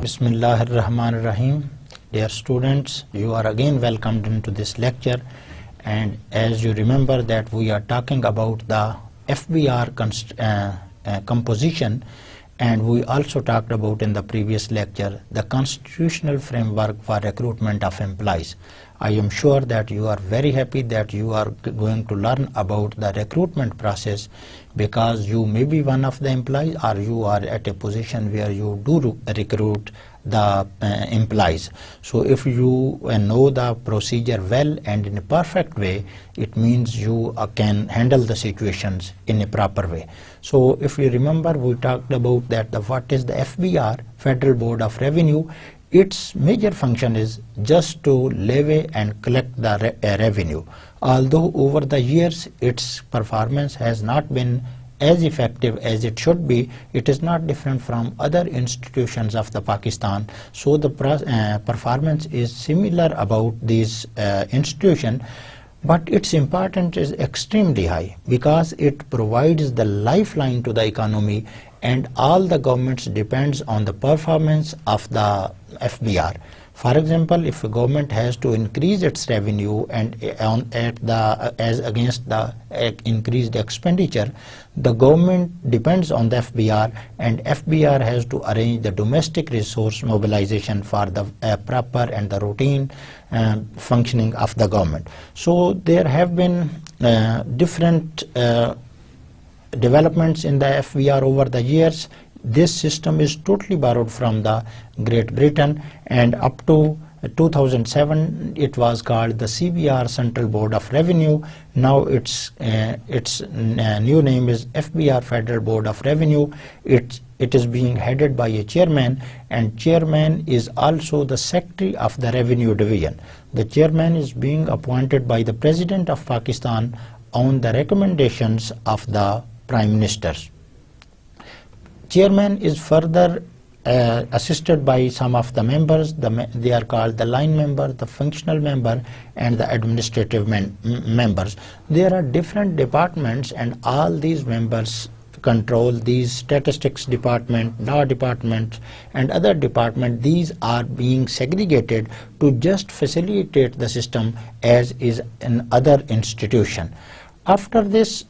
Bismillah ar-Rahman ar-Rahim. Dear students, you are again welcomed into this lecture and as you remember that we are talking about the FBR uh, uh, composition and we also talked about in the previous lecture the constitutional framework for recruitment of employees. I am sure that you are very happy that you are going to learn about the recruitment process because you may be one of the employees or you are at a position where you do recruit the uh, employees. So if you uh, know the procedure well and in a perfect way, it means you uh, can handle the situations in a proper way. So if you remember, we talked about that the what is the FBR, Federal Board of Revenue. Its major function is just to levy and collect the re uh, revenue. Although over the years its performance has not been as effective as it should be, it is not different from other institutions of the Pakistan. So the uh, performance is similar about these uh, institutions, but its importance is extremely high because it provides the lifeline to the economy and all the governments depends on the performance of the FBR. For example, if a government has to increase its revenue and on, at the as against the uh, increased expenditure, the government depends on the FBR and FBR has to arrange the domestic resource mobilization for the uh, proper and the routine uh, functioning of the government. So there have been uh, different developments in the FBR over the years this system is totally borrowed from the Great Britain and up to 2007 it was called the CBR Central Board of Revenue. Now its uh, its uh, new name is FBR Federal Board of Revenue. It it is being headed by a chairman and chairman is also the secretary of the revenue division. The chairman is being appointed by the president of Pakistan on the recommendations of the prime ministers Chairman is further uh, assisted by some of the members. The they are called the line member, the functional member, and the administrative members. There are different departments, and all these members control these statistics department, law department, and other department. These are being segregated to just facilitate the system as is in other institution. After this,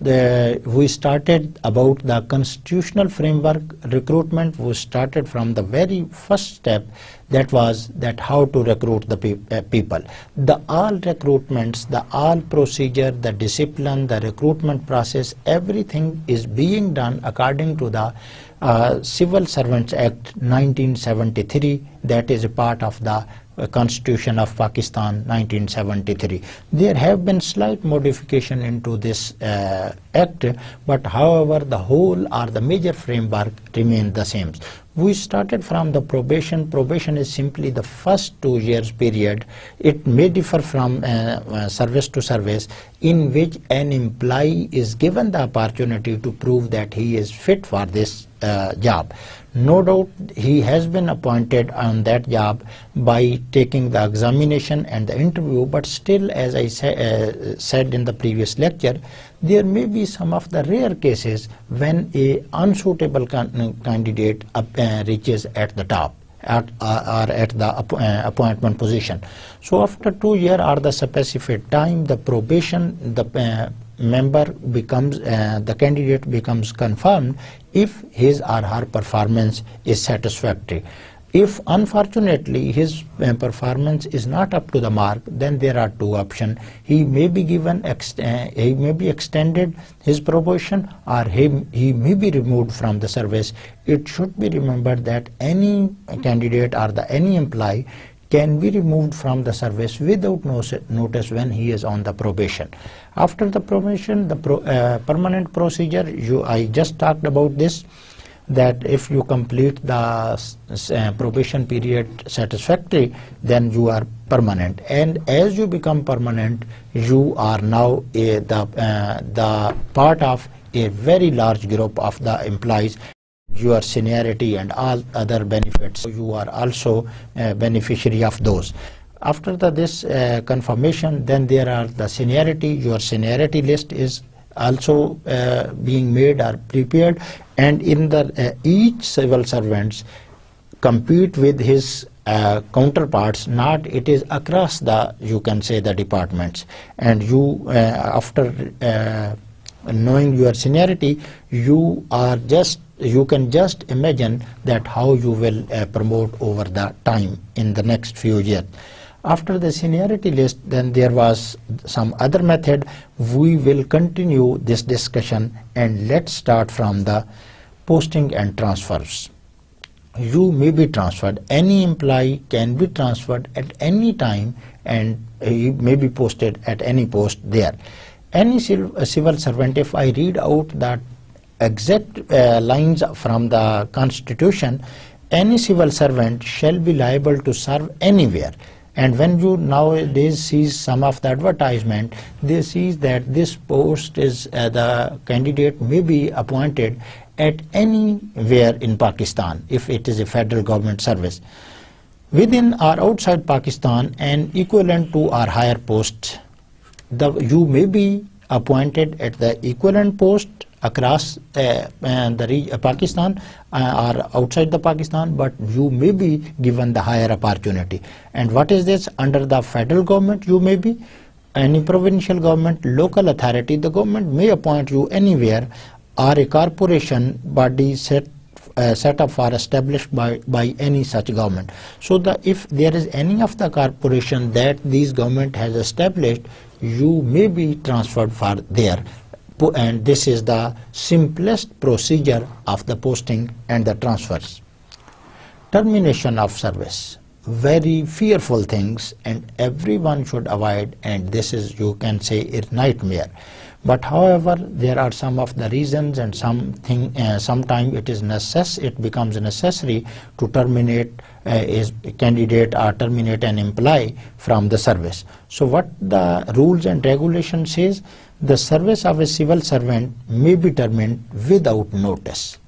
the, we started about the constitutional framework recruitment we started from the very first step that was that how to recruit the uh, people. The all recruitments the all procedure the discipline the recruitment process everything is being done according to the uh, civil servants act 1973 that is a part of the Constitution of Pakistan 1973. There have been slight modification into this uh, act, but however the whole or the major framework remain the same. We started from the probation. Probation is simply the first two years period. It may differ from uh, uh, service to service in which an employee is given the opportunity to prove that he is fit for this uh, job. No doubt he has been appointed on that job by taking the examination and the interview, but still, as I sa uh, said in the previous lecture, there may be some of the rare cases when a unsuitable candidate uh, reaches at the top. At, uh, or at the uh, appointment position. So after two years or the specified time, the probation, the uh, member becomes, uh, the candidate becomes confirmed if his or her performance is satisfactory. If unfortunately his uh, performance is not up to the mark, then there are two options. He may be given, uh, he may be extended his probation or he, he may be removed from the service. It should be remembered that any candidate or the any employee can be removed from the service without notice when he is on the probation. After the probation, the pro, uh, permanent procedure, you, I just talked about this, that if you complete the uh, probation period satisfactory, then you are permanent. And as you become permanent, you are now a, the, uh, the part of a very large group of the employees your seniority and all other benefits. You are also a beneficiary of those. After the, this uh, confirmation, then there are the seniority. Your seniority list is also uh, being made or prepared, and in the uh, each civil servants compete with his uh, counterparts not it is across the you can say the departments and you uh, after uh, knowing your seniority you are just you can just imagine that how you will uh, promote over the time in the next few years. After the seniority list then there was some other method. We will continue this discussion and let's start from the posting and transfers. You may be transferred. Any employee can be transferred at any time and he may be posted at any post there. Any civil servant if i read out that exact uh, lines from the constitution any civil servant shall be liable to serve anywhere. And when you nowadays see some of the advertisement they see that this post is uh, the candidate may be appointed at anywhere in Pakistan if it is a federal government service. Within or outside Pakistan and equivalent to our higher post the you may be appointed at the equivalent post across uh, the uh, Pakistan uh, or outside the Pakistan, but you may be given the higher opportunity. And what is this? Under the federal government, you may be any provincial government, local authority, the government may appoint you anywhere or a corporation body set uh, set up or established by, by any such government. So the, if there is any of the corporation that this government has established, you may be transferred for there and this is the simplest procedure of the posting and the transfers. Termination of service. Very fearful things and everyone should avoid and this is you can say a nightmare. But however, there are some of the reasons and something, uh, sometime it is necess it becomes necessary to terminate uh, a candidate or terminate an employee from the service. So what the rules and regulation says, the service of a civil servant may be terminated without notice.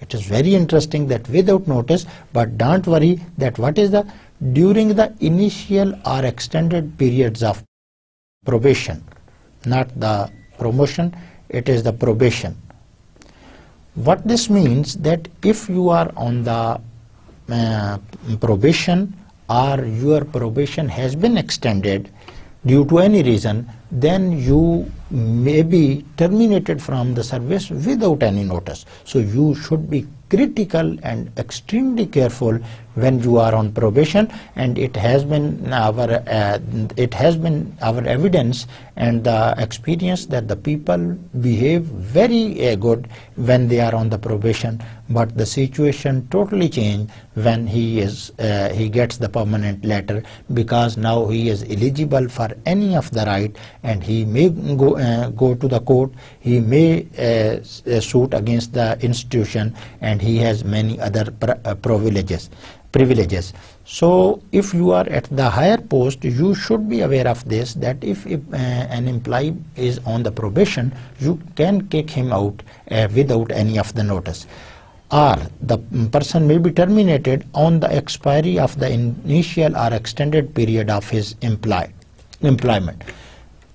It is very interesting that without notice, but don't worry that what is the during the initial or extended periods of probation, not the promotion, it is the probation. What this means that if you are on the uh, probation or your probation has been extended due to any reason, then you may be terminated from the service without any notice. So you should be critical and extremely careful when you are on probation and it has been our uh, it has been our evidence and the experience that the people behave very uh, good when they are on the probation but the situation totally changed when he is uh, he gets the permanent letter because now he is eligible for any of the right and he may go uh, go to the court he may uh, uh, suit against the institution and he has many other privileges privileges. So if you are at the higher post, you should be aware of this, that if, if uh, an employee is on the probation, you can kick him out uh, without any of the notice. Or the person may be terminated on the expiry of the initial or extended period of his employ, employment.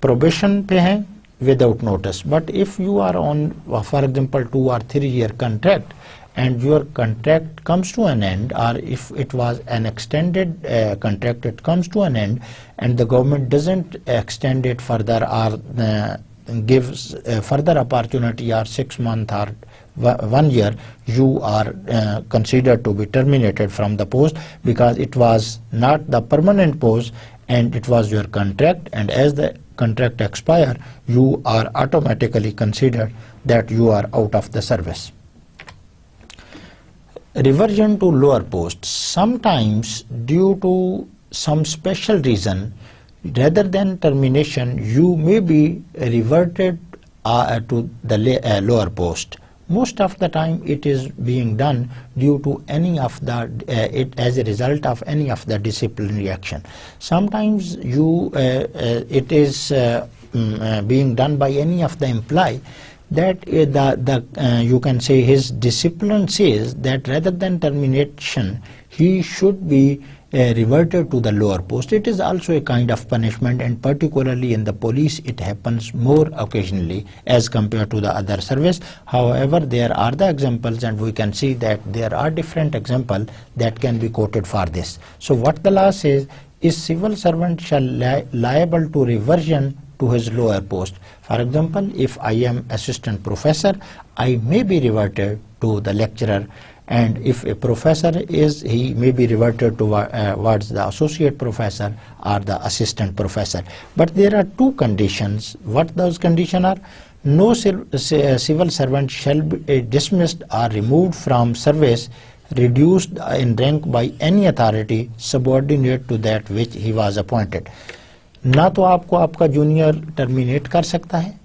Probation pe hai without notice. But if you are on, for example, two or three year contract, and your contract comes to an end or if it was an extended uh, contract it comes to an end and the government doesn't extend it further or uh, gives uh, further opportunity or six month or one year you are uh, considered to be terminated from the post because it was not the permanent post and it was your contract and as the contract expire you are automatically considered that you are out of the service. Reversion to lower posts. Sometimes due to some special reason rather than termination you may be reverted uh, to the uh, lower post most of the time it is being done due to any of the uh, it as a result of any of the disciplinary action. Sometimes you uh, uh, it is um, being done by any of the employee that uh, the, the you can say his discipline says that rather than termination he should be reverted to the lower post. It is also a kind of punishment and particularly in the police it happens more occasionally as compared to the other service. However, there are the examples and we can see that there are different examples that can be quoted for this. So what the law says is civil servant shall li liable to reversion to his lower post. For example, if I am assistant professor, I may be reverted to the lecturer and if a professor is he may be reverted uh, towards the associate professor or the assistant professor but there are two conditions what those conditions are no uh, civil servant shall be uh, dismissed or removed from service reduced in rank by any authority subordinate to that which he was appointed ना तो आपको आपका junior terminate कर सकता है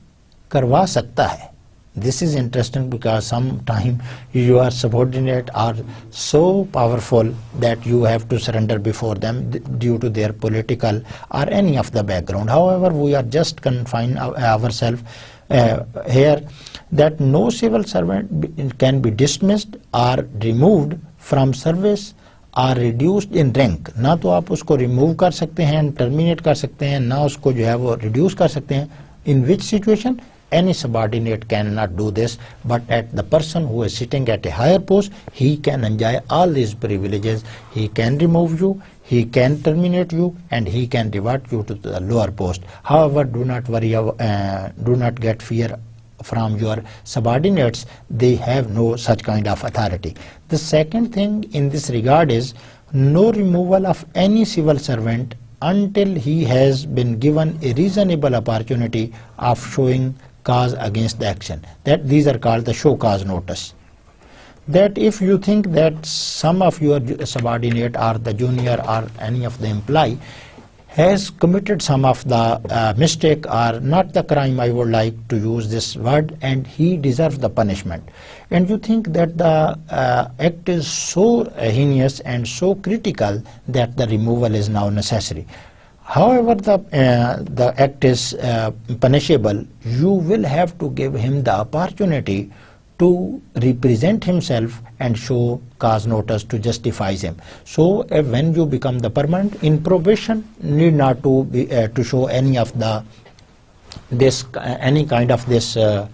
करवा सकता है this is interesting because sometimes your subordinate are so powerful that you have to surrender before them due to their political or any of the background. However, we are just confine ourselves uh, here that no civil servant can be dismissed or removed from service are reduced in rank ना तो आप उसको remove कर सकते हैं terminate कर सकते हैं ना उसको जो है वो रिड्यूस कर सकते हैं इन विच situation any subordinate cannot do this but at the person who is sitting at a higher post he can enjoy all these privileges. He can remove you he can terminate you and he can revert you to the lower post. However do not worry uh, do not get fear from your subordinates. They have no such kind of authority. The second thing in this regard is no removal of any civil servant until he has been given a reasonable opportunity of showing cause against the action. That these are called the show cause notice. That if you think that some of your subordinate or the junior or any of the employee has committed some of the uh, mistake or not the crime I would like to use this word and he deserves the punishment and you think that the uh, act is so heinous and so critical that the removal is now necessary However, the, uh, the act is uh, punishable, you will have to give him the opportunity to represent himself and show cause notice to justify him. So uh, when you become the permanent in probation, need not to be uh, to show any of the this uh, any kind of this uh,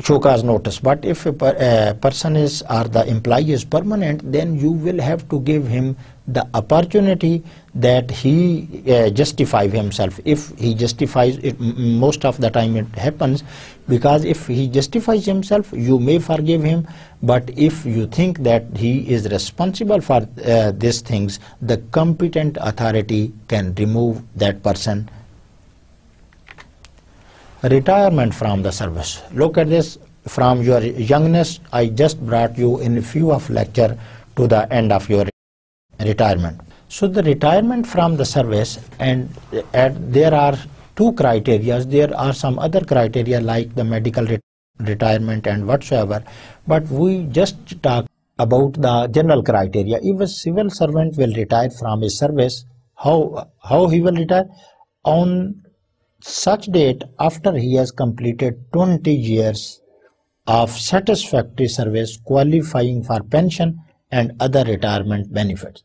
show cause notice. But if a per, person is or the employee is permanent, then you will have to give him the opportunity that he uh, justify himself. If he justifies it most of the time it happens because if he justifies himself you may forgive him but if you think that he is responsible for uh, these things the competent authority can remove that person. Retirement from the service. Look at this from your youngness. I just brought you in few of lecture to the end of your retirement. So the retirement from the service and there are two criteria. There are some other criteria like the medical re retirement and whatsoever. But we just talk about the general criteria. If a civil servant will retire from his service, how, how he will retire? On such date after he has completed 20 years of satisfactory service qualifying for pension and other retirement benefits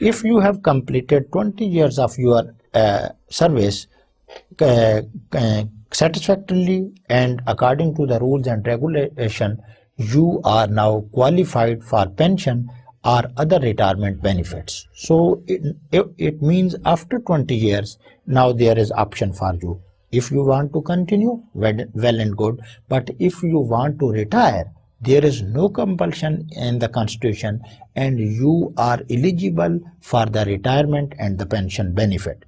if you have completed 20 years of your uh, service uh, uh, satisfactorily and according to the rules and regulation you are now qualified for pension or other retirement benefits. So it, it, means after 20 years now there is option for you. If you want to continue well and good. But if you want to retire there is no compulsion in the constitution and you are eligible for the retirement and the pension benefit.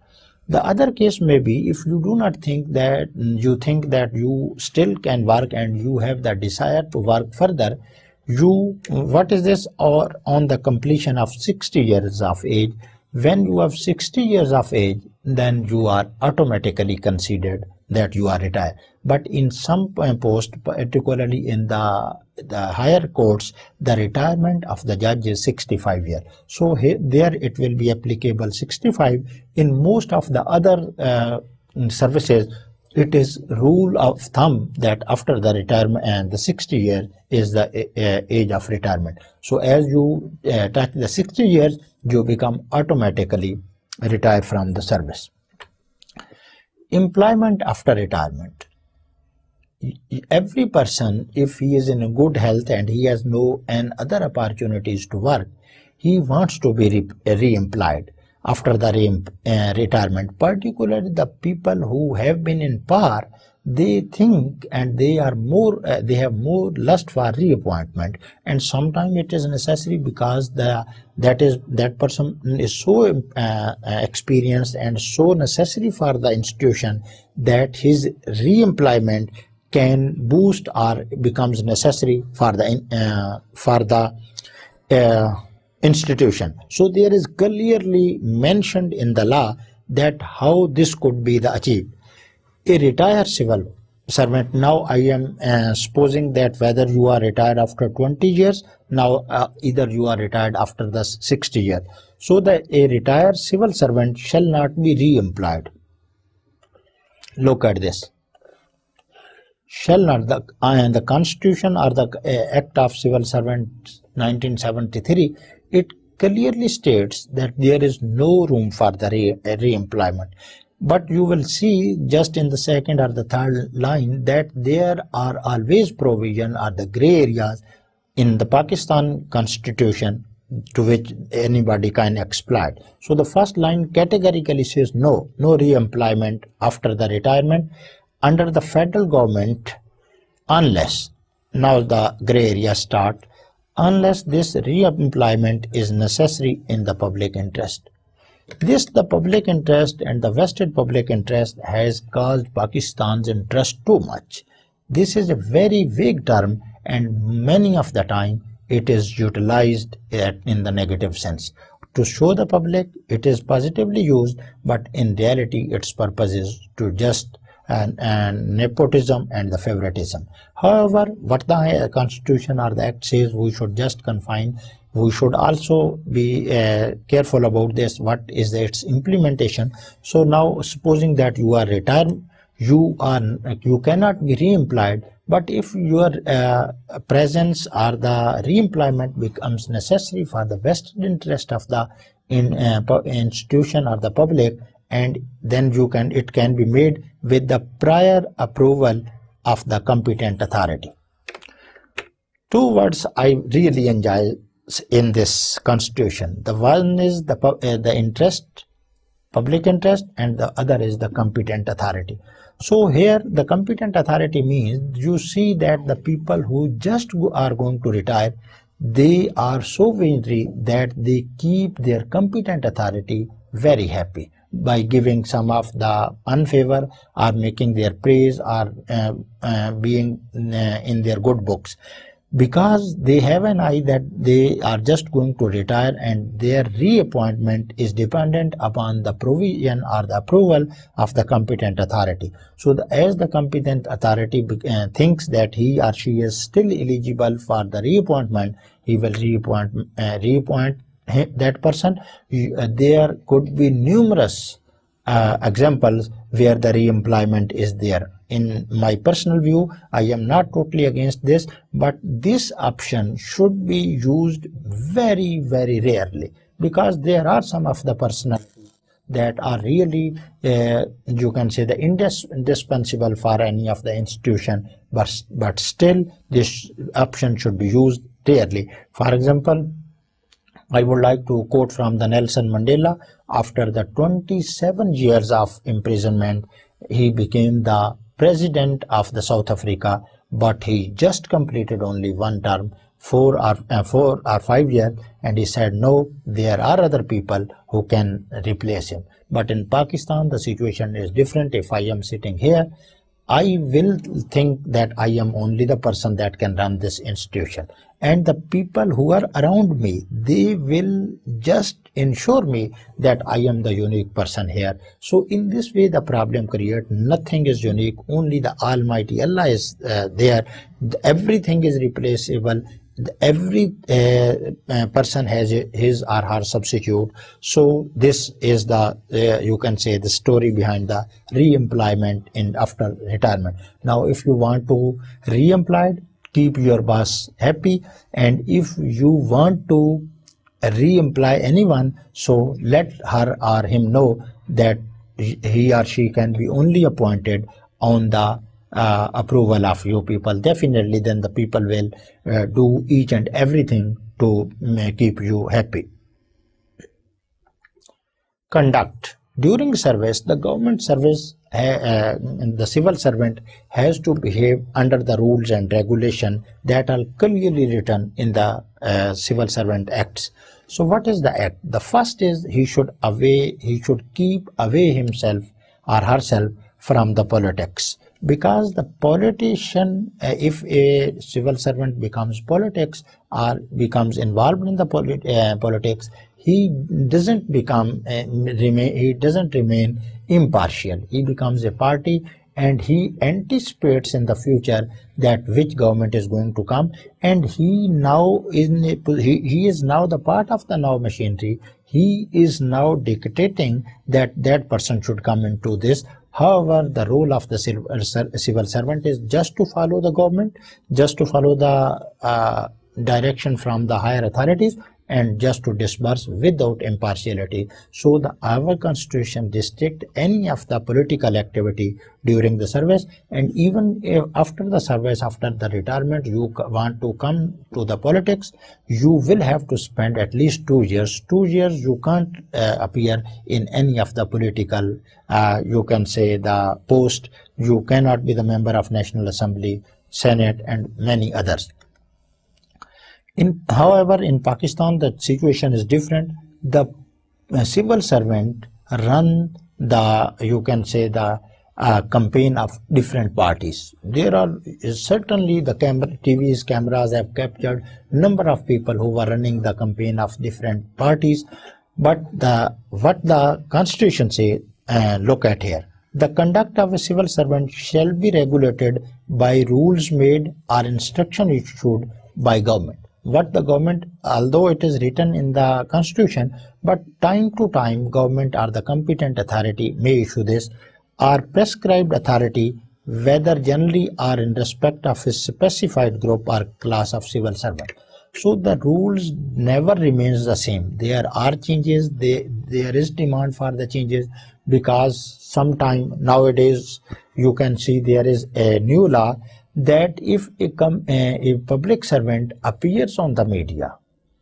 The other case may be if you do not think that you think that you still can work and you have the desire to work further you what is this? Or on the completion of 60 years of age when you have 60 years of age then you are automatically considered that you are retired. But in some post particularly in the the higher courts the retirement of the judge is 65 year so here, there it will be applicable 65 in most of the other uh, services it is rule of thumb that after the retirement and the 60 year is the uh, age of retirement. So as you uh, touch the 60 years you become automatically retired from the service employment after retirement. Every person if he is in good health and he has no and other opportunities to work he wants to be re-employed after the re uh, retirement. Particularly the people who have been in power they think and they are more uh, they have more lust for reappointment and sometimes it is necessary because the that is that person is so uh, uh experienced and so necessary for the institution that his re-employment can boost or becomes necessary for the uh, for the uh, institution. So there is clearly mentioned in the law that how this could be the achieved a retired civil. Servant now i am uh, supposing that whether you are retired after 20 years now uh, either you are retired after the 60 year so that a retired civil servant shall not be re-employed. Look at this. Shall not the uh, the constitution or the uh, act of civil servants 1973 it clearly states that there is no room for the re- re-employment but you will see just in the second or the third line that there are always provision or the gray areas in the Pakistan constitution to which anybody can exploit. So the first line categorically says no, no re-employment after the retirement under the federal government unless now the gray area start unless this re-employment is necessary in the public interest. This the public interest and the vested public interest has caused Pakistan's interest too much. This is a very vague term and many of the time it is utilized in the negative sense. To show the public it is positively used but in reality its purpose is to just and, and nepotism and the favoritism. However, what the constitution or the act says we should just confine we should also be uh, careful about this what is its implementation. So now supposing that you are retired you are you cannot be re-employed but if your uh, presence or the re-employment becomes necessary for the vested interest of the in, uh, institution or the public and then you can it can be made with the prior approval of the competent authority. Two words i really enjoy in this constitution. The one is the uh, the interest public interest and the other is the competent authority. So here the competent authority means you see that the people who just are going to retire they are so wealthy that they keep their competent authority very happy by giving some of the unfavor or making their praise or uh, uh, being in their good books because they have an eye that they are just going to retire and their reappointment is dependent upon the provision or the approval of the competent authority. So the, as the competent authority uh, thinks that he or she is still eligible for the reappointment he will reappoint uh, reappoint that person. Uh, there could be numerous uh, examples where the re-employment is there in my personal view i am not totally against this but this option should be used very very rarely because there are some of the personalities that are really uh, you can say the indispensable for any of the institution but but still this option should be used rarely for example I would like to quote from the Nelson Mandela. After the 27 years of imprisonment, he became the president of the South Africa, but he just completed only one term, four or uh, four or five years, and he said, no, there are other people who can replace him. But in Pakistan, the situation is different. If I am sitting here, I will think that I am only the person that can run this institution and the people who are around me they will just ensure me that I am the unique person here. So in this way the problem create nothing is unique only the almighty Allah is uh, there. Everything is replaceable. Every uh, uh, person has his or her substitute. So this is the uh, you can say the story behind the re-employment in after retirement. Now if you want to re-employed keep your boss happy. And if you want to re-employ anyone so let her or him know that he or she can be only appointed on the uh, approval of you people. Definitely then the people will uh, do each and everything to keep you happy. Conduct during service the government service uh, the civil servant has to behave under the rules and regulation that are clearly written in the uh, civil servant acts. So what is the act? The first is he should away he should keep away himself or herself from the politics. Because the politician uh, if a civil servant becomes politics or becomes involved in the polit uh, politics he doesn't become uh, remain he doesn't remain impartial. He becomes a party and he anticipates in the future that which government is going to come. And he now a, he, he is now the part of the now machinery. He is now dictating that that person should come into this. However, the role of the civil servant is just to follow the government, just to follow the uh, direction from the higher authorities and just to disburse without impartiality. So the our constitution restrict any of the political activity during the service and even if after the service, after the retirement, you want to come to the politics, you will have to spend at least two years. Two years you can't uh, appear in any of the political, uh, you can say the post, you cannot be the member of National Assembly, Senate and many others. In, however, in Pakistan, the situation is different. The uh, civil servant run the, you can say, the uh, campaign of different parties. There are certainly the camera, TVs, cameras have captured number of people who were running the campaign of different parties. But the what the constitution say, uh, look at here. The conduct of a civil servant shall be regulated by rules made or instruction issued by government what the government although it is written in the constitution but time to time government or the competent authority may issue this or prescribed authority whether generally or in respect of a specified group or class of civil servant. So the rules never remains the same. There are changes they, there is demand for the changes because sometime nowadays you can see there is a new law that if a, a, public servant appears on the media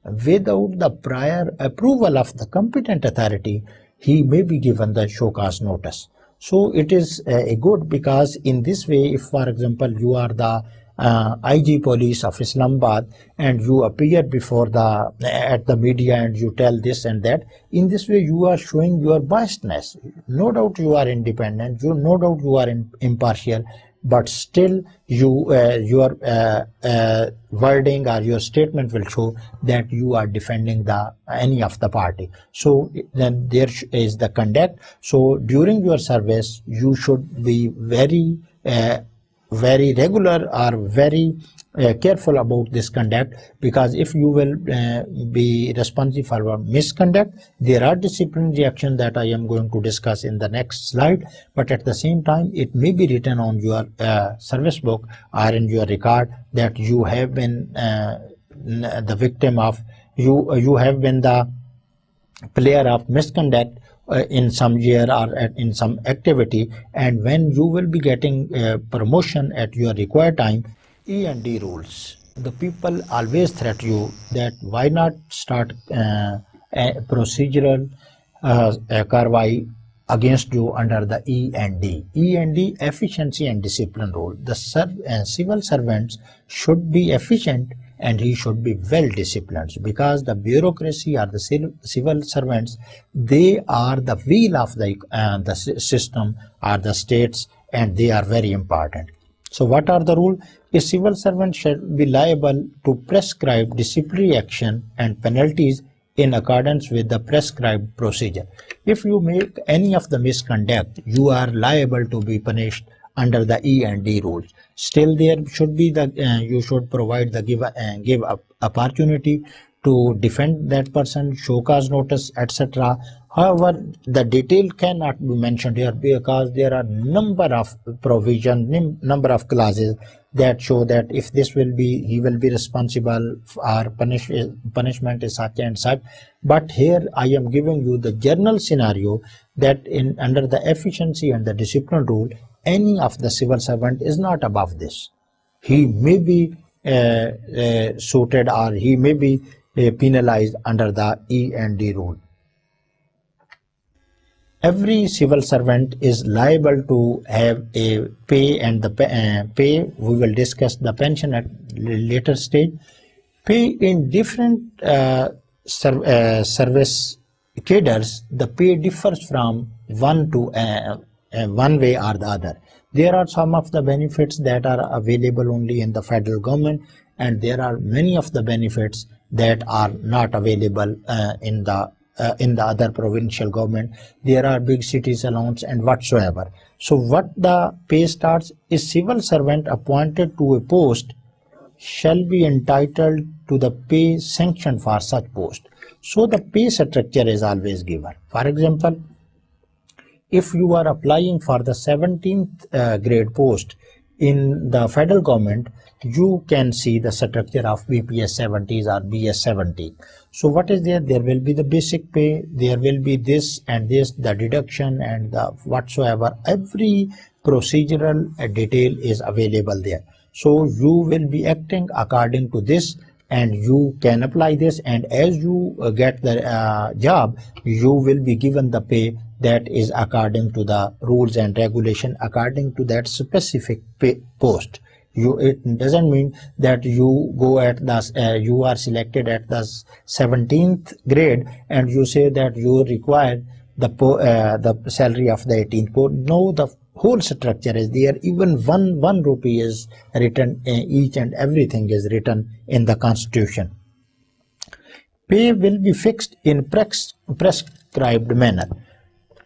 without the prior approval of the competent authority, he may be given the show cause notice. So it is a good because in this way, if for example you are the uh, IG police of Islamabad and you appear before the at the media and you tell this and that in this way you are showing your biasness. No doubt you are independent. You no doubt you are in, impartial but still you uh, your uh, uh, wording or your statement will show that you are defending the any of the party. So then there is the conduct. So during your service you should be very uh, very regular or very uh, careful about this conduct because if you will uh, be responsible for misconduct there are disciplinary actions that I am going to discuss in the next slide. But at the same time it may be written on your uh, service book or in your record that you have been uh, the victim of you you have been the player of misconduct uh, in some year or at, in some activity and when you will be getting uh, promotion at your required time E and D rules the people always threat you that why not start uh, a procedural uh, karwai against you under the E and D. E and D efficiency and discipline rule. The uh, civil servants should be efficient and he should be well disciplined because the bureaucracy or the civil servants they are the wheel of the uh, the system or the states and they are very important. So what are the rule? A civil servant shall be liable to prescribe disciplinary action and penalties in accordance with the prescribed procedure. If you make any of the misconduct you are liable to be punished under the E and D rules. Still, there should be the uh, you should provide the give uh, give up opportunity to defend that person, show cause notice, etc. However, the detail cannot be mentioned here because there are number of provision, number of clauses that show that if this will be, he will be responsible or punish, punishment is such and such. But here I am giving you the general scenario that in under the efficiency and the discipline rule, any of the civil servant is not above this. He may be uh, uh, suited or he may be uh, penalized under the E and D rule. Every civil servant is liable to have a pay and the uh, pay. We will discuss the pension at later stage. Pay in different uh, ser uh, service cadres the pay differs from one to one way or the other. There are some of the benefits that are available only in the federal government and there are many of the benefits that are not available uh, in the uh, in the other provincial government. There are big cities allowance and whatsoever. So what the pay starts is civil servant appointed to a post shall be entitled to the pay sanction for such post. So the pay structure is always given. For example if you are applying for the 17th uh, grade post in the federal government you can see the structure of BPS 70s or BS 70 so what is there? There will be the basic pay there will be this and this the deduction and the whatsoever. Every procedural detail is available there. So you will be acting according to this and you can apply this and as you uh, get the uh, job you will be given the pay that is according to the rules and regulation according to that specific post. You it doesn't mean that you go at the uh, you are selected at the 17th grade and you say that you require the uh, the salary of the 18th grade no the whole structure is there. Even one one rupee is written uh, each and everything is written in the constitution. Pay will be fixed in prescribed manner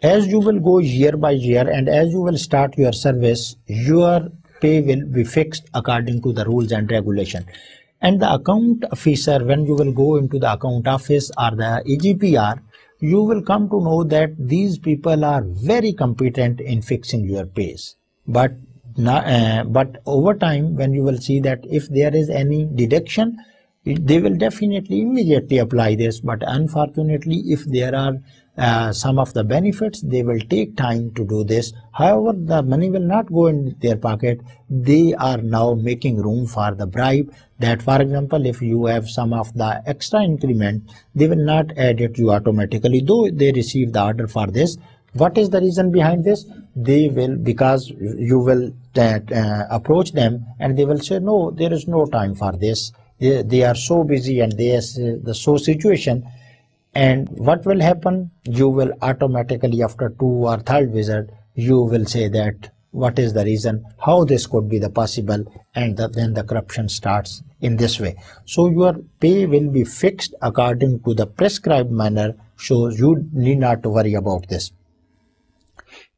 as you will go year by year and as you will start your service your pay will be fixed according to the rules and regulation. And the account officer when you will go into the account office or the AGPR you will come to know that these people are very competent in fixing your pace but uh, but over time when you will see that if there is any deduction they will definitely immediately apply this. But unfortunately if there are uh, some of the benefits they will take time to do this. However the money will not go in their pocket. They are now making room for the bribe that for example if you have some of the extra increment they will not add it to you automatically though they receive the order for this. What is the reason behind this? They will because you will uh, approach them and they will say no there is no time for this. They, they are so busy and they are the so situation and what will happen? You will automatically after two or third visit you will say that what is the reason how this could be the possible and the, then the corruption starts in this way. So your pay will be fixed according to the prescribed manner so you need not to worry about this.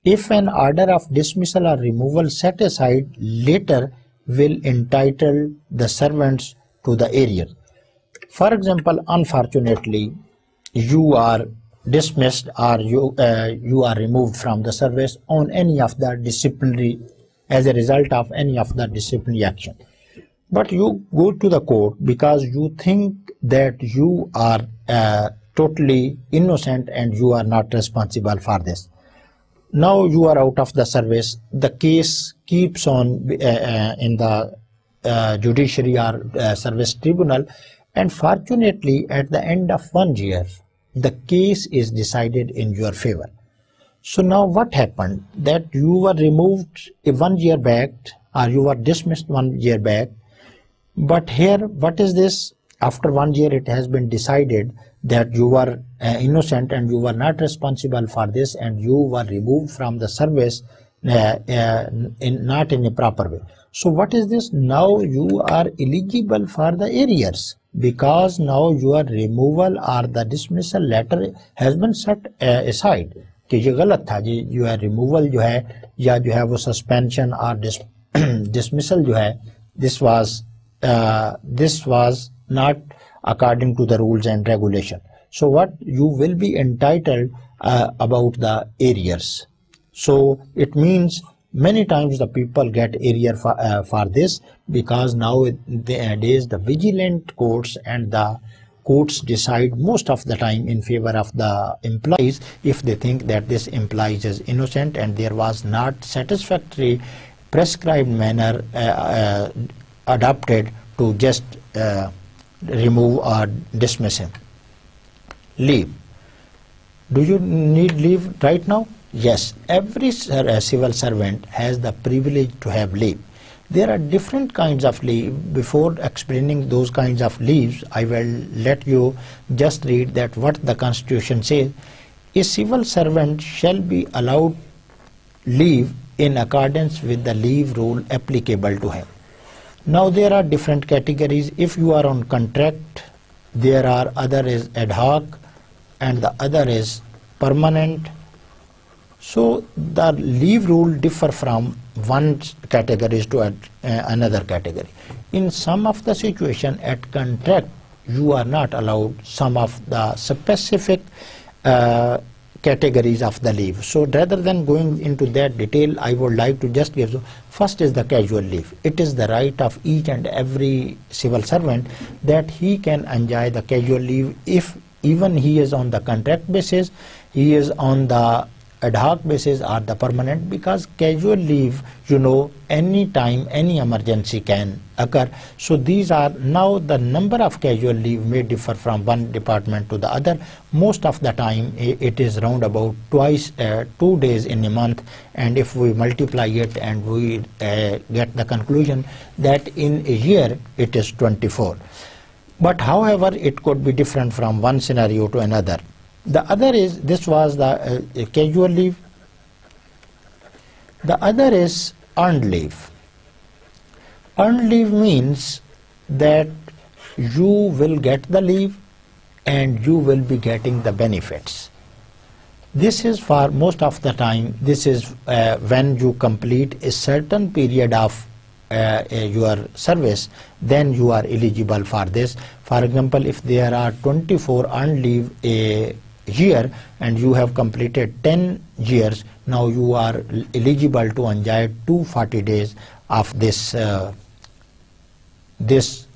If an order of dismissal or removal set aside later will entitle the servants to the area for example unfortunately you are dismissed or you uh, you are removed from the service on any of the disciplinary as a result of any of the disciplinary action. But you go to the court because you think that you are uh, totally innocent and you are not responsible for this. Now you are out of the service. The case keeps on uh, uh in the uh, judiciary or uh, service tribunal. And fortunately at the end of one year the case is decided in your favor. So now what happened? That you were removed one year back or you were dismissed one year back. But here what is this? After one year it has been decided that you were uh, innocent and you were not responsible for this and you were removed from the service uh, uh, in not in a proper way. So what is this? Now you are eligible for the arrears because now your removal or the dismissal letter has been set uh, aside कि ये गलत था जी जो है removal जो है या जो है वो सस्पेंशन और डिसमिसल जो है this was this was not according to the rules and regulation so what you will be entitled uh, about the arrears so it means many times the people get arrear for, uh, for this because nowadays the vigilant courts and the courts decide most of the time in favor of the employees if they think that this employee is innocent and there was not satisfactory prescribed manner uh, uh, adopted to just uh, remove or dismiss him. Leave. Do you need leave right now? Yes, every uh, civil servant has the privilege to have leave. There are different kinds of leave. Before explaining those kinds of leaves, I will let you just read that what the Constitution says. A civil servant shall be allowed leave in accordance with the leave rule applicable to him. Now there are different categories. If you are on contract, there are other is ad hoc and the other is permanent. So the leave rule differ from one category to uh, another category. In some of the situation at contract, you are not allowed some of the specific uh, categories of the leave. So rather than going into that detail, I would like to just give first is the casual leave. It is the right of each and every civil servant that he can enjoy the casual leave if even he is on the contract basis, he is on the ad hoc basis or the permanent because casual leave you know any time any emergency can occur. So these are now the number of casual leave may differ from one department to the other. Most of the time it is round about twice uh, two days in a month. And if we multiply it and we uh, get the conclusion that in a year it is 24 but however it could be different from one scenario to another the other is, this was the uh, casual leave. The other is earned leave. Earned leave means that you will get the leave and you will be getting the benefits. This is for most of the time, this is uh, when you complete a certain period of uh, your service, then you are eligible for this. For example, if there are 24 earned leave a year and you have completed 10 years now you are eligible to enjoy 240 days of this uh, this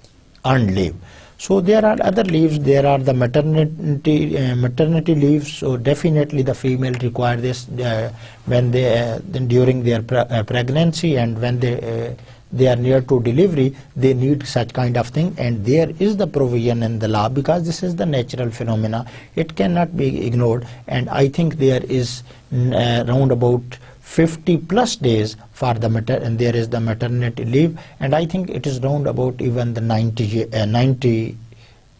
earned leave. So there are other leaves there are the maternity uh, maternity leaves so definitely the female require this uh, when they uh, during their pre uh, pregnancy and when they uh, they are near to delivery, they need such kind of thing. And there is the provision in the law because this is the natural phenomena. It cannot be ignored. And I think there is uh, around about 50 plus days for the mater and there is the maternity leave. And I think it is round about even the 90, uh, 90 uh,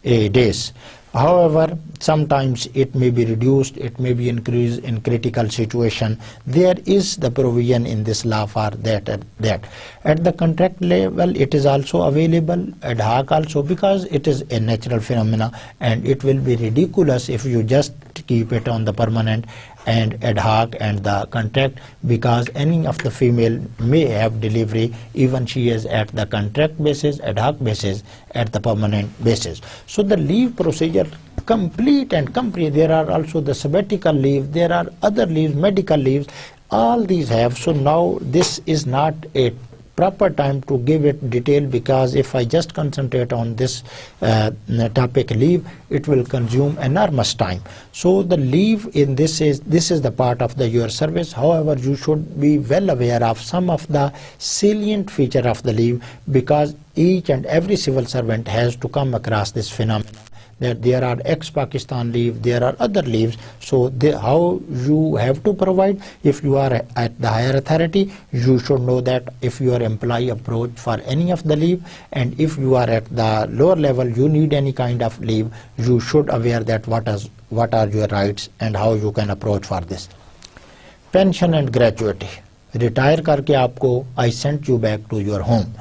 days. However, sometimes it may be reduced, it may be increased in critical situation. There is the provision in this law for that. At, that. at the contract level, it is also available, ad hoc also, because it is a natural phenomena and it will be ridiculous if you just keep it on the permanent and ad hoc and the contract because any of the female may have delivery even she is at the contract basis ad hoc basis at the permanent basis. So the leave procedure complete and complete. There are also the sabbatical leave there are other leaves medical leaves. All these have. So now this is not a proper time to give it detail because if I just concentrate on this uh, topic leave it will consume enormous time. So the leave in this is this is the part of the your service. However you should be well aware of some of the salient feature of the leave because each and every civil servant has to come across this phenomenon that there are ex-Pakistan leave, there are other leaves. So they, how you have to provide, if you are at the higher authority, you should know that if your employee approach for any of the leave, and if you are at the lower level, you need any kind of leave, you should aware that what, is, what are your rights and how you can approach for this. Pension and gratuity. Retire करके आपको I sent you back to your home.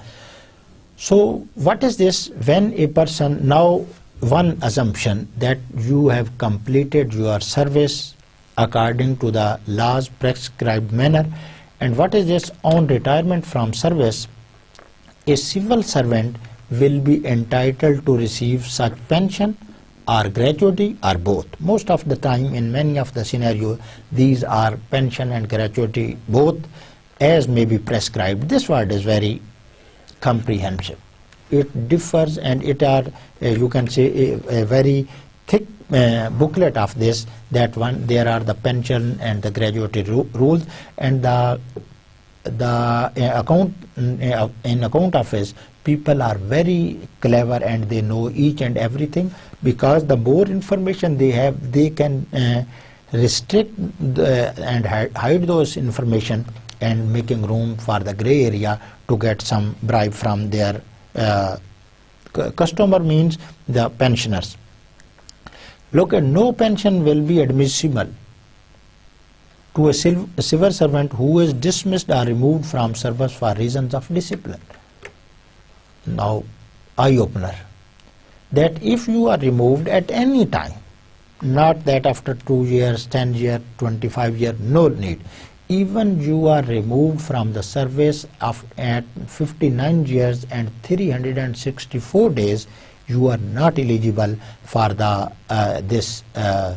So what is this when a person now one assumption that you have completed your service according to the laws prescribed manner. And what is this? On retirement from service, a civil servant will be entitled to receive such pension or gratuity or both. Most of the time in many of the scenarios these are pension and gratuity both as may be prescribed. This word is very comprehensive. It differs and it are uh, you can say a, a very thick uh, booklet of this that one there are the pension and the gratuity ru rules and the the uh, account uh, in account office people are very clever and they know each and everything because the more information they have they can uh, restrict the, and hide those information and making room for the gray area to get some bribe from their Uh, customer means the pensioners look at no pension will be admissible to a civil servant who is dismissed or removed from service for reasons of discipline. Now, eye-opener, that if you are removed at any time, not that after 2 years, 10 years, 25 years, no need. Even you are removed from the service of at 59 years and 364 days, you are not eligible for the uh, this uh,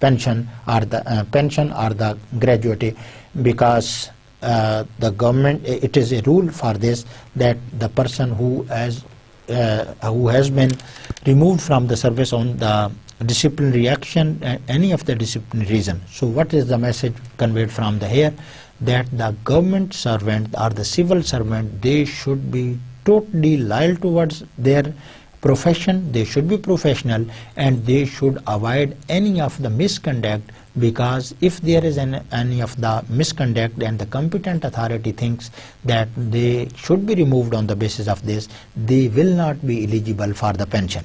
pension or the uh, pension or the gratuity because uh, the government it is a rule for this that the person who has uh, who has been removed from the service on the disciplinary action uh, any of the disciplinary reason. So what is the message conveyed from the here? That the government servant or the civil servant they should be totally loyal towards their profession, they should be professional and they should avoid any of the misconduct because if there is an, any of the misconduct and the competent authority thinks that they should be removed on the basis of this, they will not be eligible for the pension.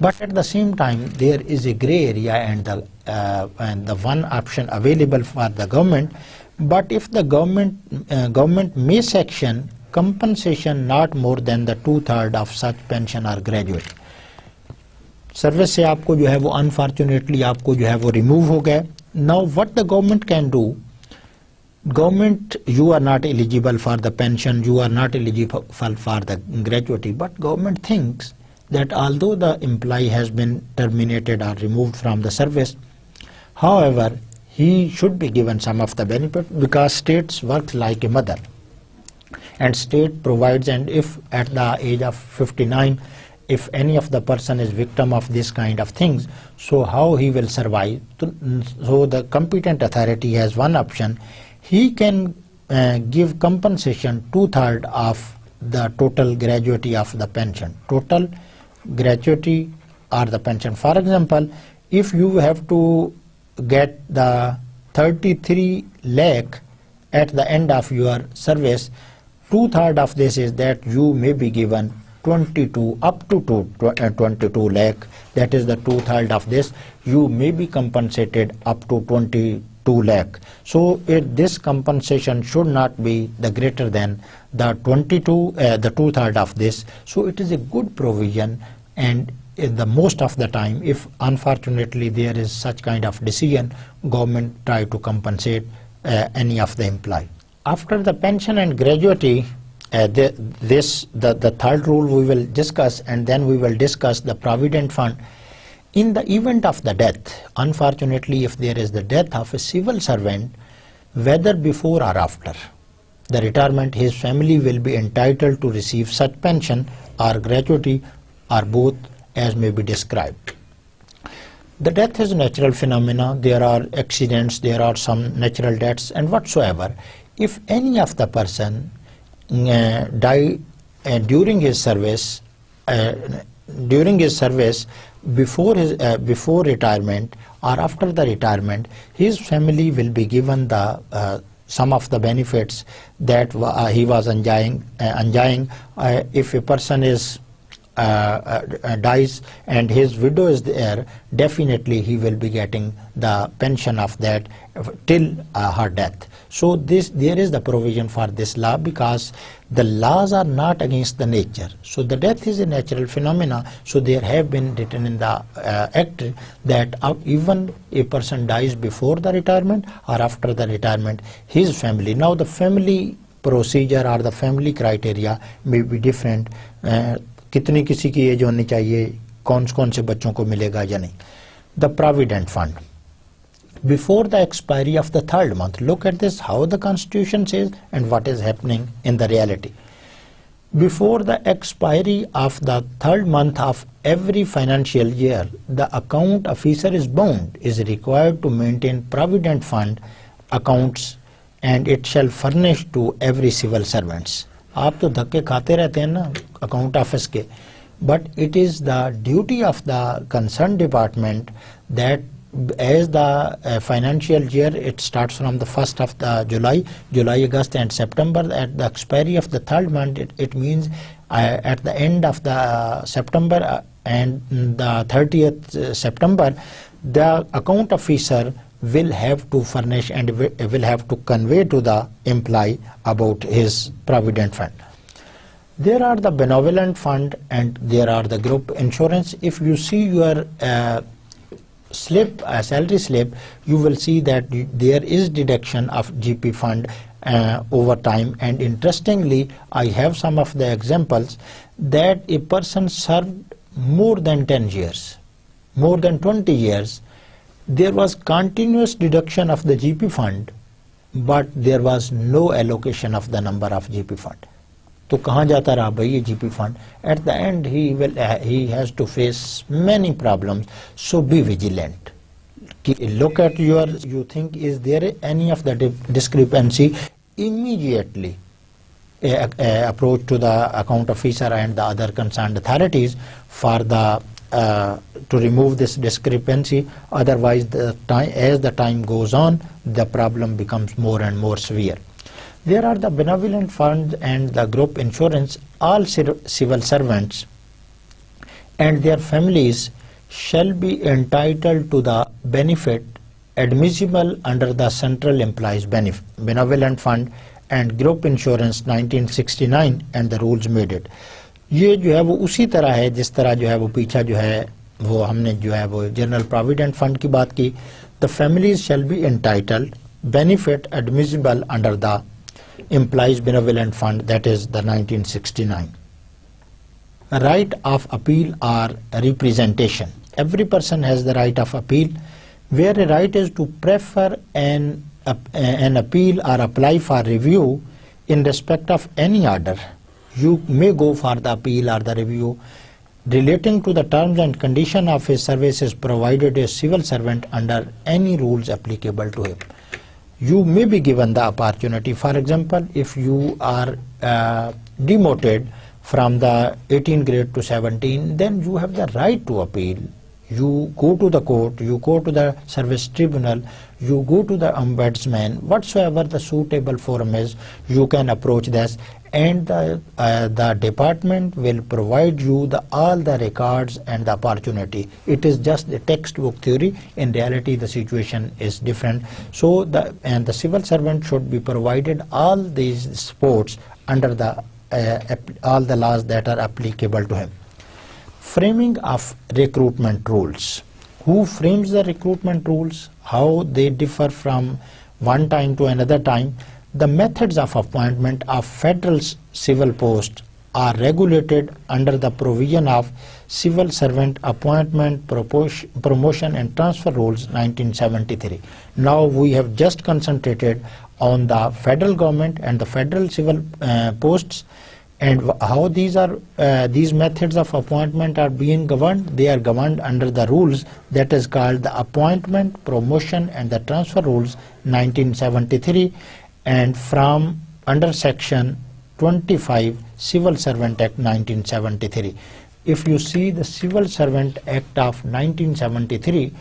But at the same time, there is a gray area and the, uh, and the one option available for the government. But if the government, uh, government may section compensation not more than the two third of such pension or graduate service से आपको जो है वो unfortunately आपको जो है वो remove हो गए now what the government can do government you are not eligible for the pension you are not eligible for the gratuity but government thinks that although the employee has been terminated or removed from the service however he should be given some of the benefit because states work like a mother. And state provides and if at the age of 59 if any of the person is victim of this kind of things so how he will survive? So the competent authority has one option. He can uh, give compensation two-third of the total gratuity of the pension. Total gratuity or the pension. For example if you have to get the 33 lakh at the end of your service two-third of this is that you may be given 22 up to two, uh, 22 lakh. That is the two-third of this. You may be compensated up to 22 lakh. So it, this compensation should not be the greater than the 22 uh, the two-third of this so it is a good provision and in the most of the time if unfortunately there is such kind of decision government try to compensate uh, any of the employee after the pension and gratuity, uh, the, this the, the third rule we will discuss and then we will discuss the provident fund. In the event of the death, unfortunately if there is the death of a civil servant, whether before or after the retirement, his family will be entitled to receive such pension or gratuity or both as may be described. The death is a natural phenomena. There are accidents, there are some natural deaths and whatsoever if any of the person uh, die uh, during his service uh, during his service before his uh, before retirement or after the retirement his family will be given the uh, some of the benefits that uh, he was enjoying enjoying if a person is uh, uh, dies and his widow is there, definitely he will be getting the pension of that till uh, her death. So this there is the provision for this law because the laws are not against the nature. So the death is a natural phenomena. So there have been written in the uh, act that uh, even a person dies before the retirement or after the retirement, his family. Now the family procedure or the family criteria may be different. Uh, कितनी किसी की as होनी चाहिए कौन कौन से बच्चों को मिलेगा या नहीं? The provident fund before the expiry of the third month look at this how the constitution is and what is happening in the reality before the expiry of the third month of every financial year the account officer is bound is required to maintain provident fund accounts and it shall furnish to every civil servants आप तो धक्के खाते रहते हैं ना account office के but it is the duty of the concerned department that as the uh, financial year it starts from the 1st of the July, July, August and September at the expiry of the third month it, it means uh, at the end of the uh, September uh, and the 30th uh, September the account officer will have to furnish and will have to convey to the employee about his provident fund. There are the benevolent fund and there are the group insurance. If you see your uh, slip, a salary slip, you will see that there is deduction of GP fund uh, over time. And interestingly, I have some of the examples that a person served more than 10 years, more than 20 years There was continuous deduction of the GP fund, but there was no allocation of the number of GP fund. तो कहाँ जाता रहा भाई ये GP fund at the and he will he has to face many problems so be vigilant look at your you think is there any of the discrepancy immediately a, a approach to the account officer and the other concerned authorities for the uh, to remove this discrepancy otherwise the time as the time goes on the problem becomes more and more severe there are the benevolent funds and the group insurance. All civil servants and their families shall be entitled to the benefit admissible under the Central Employees Benefit Benevolent Fund and Group Insurance 1969 and the rules made it. ये जो है वो उसी तरह है, जिस तरह जो है वो पीछा जो है वो हमने जो है वो जनरल प्रोविडेंट फंड की बात की। The families shall be entitled benefit admissible under the employees benevolent fund that is the 1969 right of appeal or representation every person has the right of appeal where a right is to prefer an an appeal or apply for review in respect of any order you may go for the appeal or the review relating to the terms and condition of his services provided a civil servant under any rules applicable to him you may be given the opportunity. For example, if you are uh, demoted from the 18 grade to 17, then you have the right to appeal. You go to the court, you go to the service tribunal, you go to the ombudsman, whatsoever the suitable forum is, you can approach this and the, uh, the department will provide you the, all the records and the opportunity. It is just the textbook theory. In reality, the situation is different. So, the and the civil servant should be provided all these sports under the uh, all the laws that are applicable to him. Framing of recruitment rules. Who frames the recruitment rules? How they differ from one time to another time? The methods of appointment of federal civil posts are regulated under the provision of Civil Servant Appointment, Promotion and Transfer Rules 1973. Now we have just concentrated on the federal government and the federal civil uh, posts and how these are uh, these methods of appointment are being governed they are governed under the rules that is called the appointment promotion and the transfer rules 1973 and from under section 25 Civil Servant Act 1973. If you see the Civil Servant Act of 1973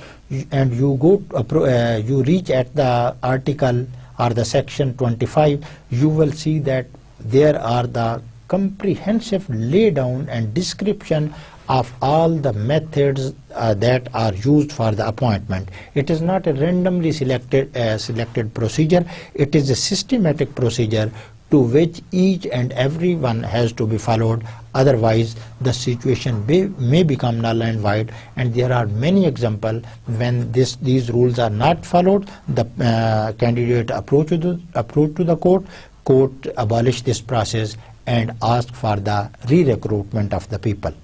and you go uh, you reach at the article or the section 25 you will see that there are the comprehensive laydown and description of all the methods uh, that are used for the appointment. It is not a randomly selected uh, selected procedure. It is a systematic procedure to which each and every one has to be followed otherwise the situation may, may become null and void and there are many examples when this these rules are not followed the uh, candidate approach to the approach to the court court abolish this process and ask for the re-recruitment of the people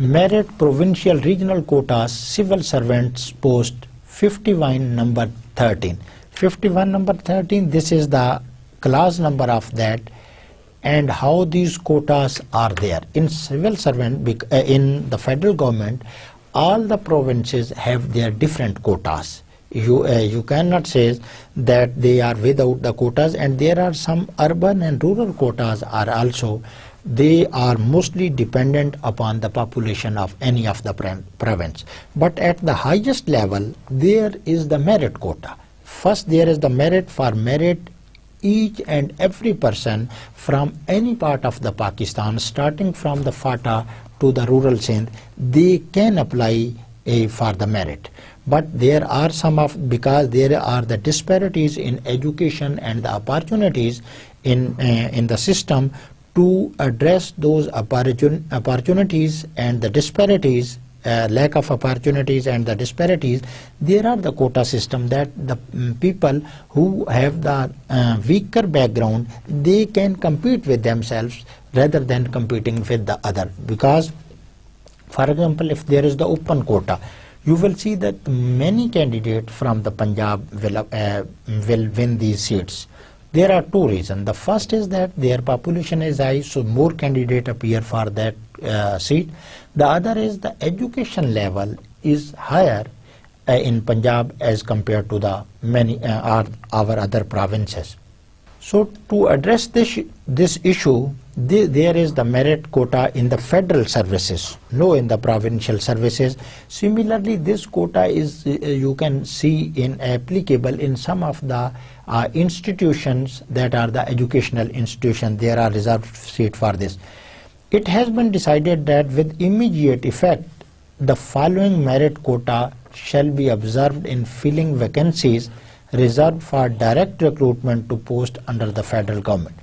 merit provincial regional quotas civil servants post 51 number 13 51 number 13 this is the class number of that and how these quotas are there. In civil servant uh, in the federal government all the provinces have their different quotas. You uh, you cannot say that they are without the quotas and there are some urban and rural quotas are also they are mostly dependent upon the population of any of the province. But at the highest level there is the merit quota. First there is the merit for merit. Each and every person from any part of the Pakistan starting from the FATA to the rural Sindh they can apply a for the merit. But there are some of because there are the disparities in education and the opportunities in uh, in the system to address those opportun opportunities and the disparities uh, lack of opportunities and the disparities, there are the quota system that the um, people who have the uh, weaker background, they can compete with themselves rather than competing with the other. Because, for example, if there is the open quota, you will see that many candidates from the Punjab will, uh, will win these seats. There are two reasons. The first is that their population is high, so more candidates appear for that uh, seat. The other is the education level is higher uh, in Punjab as compared to the many uh, our, other provinces. So to address this this issue, the, there is the merit quota in the federal services, no in the provincial services. Similarly, this quota is uh, you can see in applicable in some of the uh, institutions that are the educational institution, There are reserved seat for this. It has been decided that with immediate effect, the following merit quota shall be observed in filling vacancies reserved for direct recruitment to post under the federal government.